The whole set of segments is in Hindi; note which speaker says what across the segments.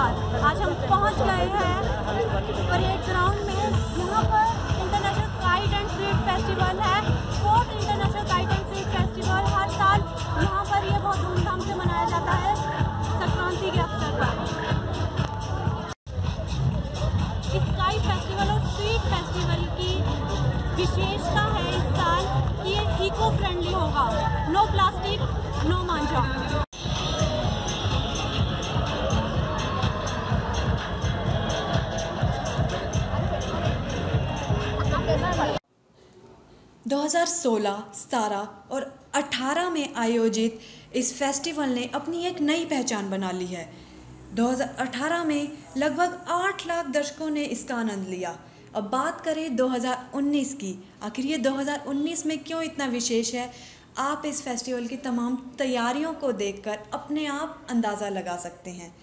Speaker 1: बाद आज हम पहुँच गए हैं परेड ग्राउंड में। यहाँ पर international kite and sweet festival है। Fourth international kite and sweet festival हर साल यहाँ पर ये यह बहुत धूमधाम से मनाया जाता है। संक्रांति के अवसर पर। इस काइट फेस्टिवल और स्वीट फेस्टिवल की विशेषता है इस साल कि ये इको फ्रेंडली होगा।
Speaker 2: 2016, 17 और 18 में आयोजित इस फेस्टिवल ने अपनी एक नई पहचान बना ली है। 2018 में लगभग 8 लाख दर्शकों ने इसका आनंद लिया। अब बात करें 2019 की। आखिर ये 2019 में क्यों इतना विशेष है? आप इस फेस्टिवल की तमाम तैयारियों को देखकर अपने आप अंदाज़ा लगा सकते हैं।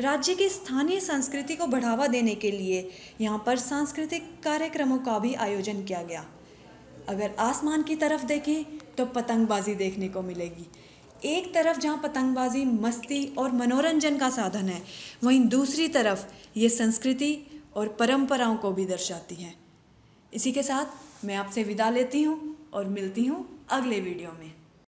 Speaker 2: राज्य की स्थानीय संस्कृति को बढ़ावा देने के लिए यहाँ पर सांस्कृतिक कार्यक्रमों का भी आयोजन किया गया। अगर आसमान की तरफ़ देखें तो पतंगबाजी देखने को मिलेगी। एक तरफ़ जहाँ पतंगबाजी मस्ती और मनोरंजन का साधन है, वहीं दूसरी तरफ़ ये संस्कृति और परंपराओं को भी दर्शाती है। इसी के साथ मैं आपसे विदा लेती हूँ और मिलती हूँ अगले वीडियो में।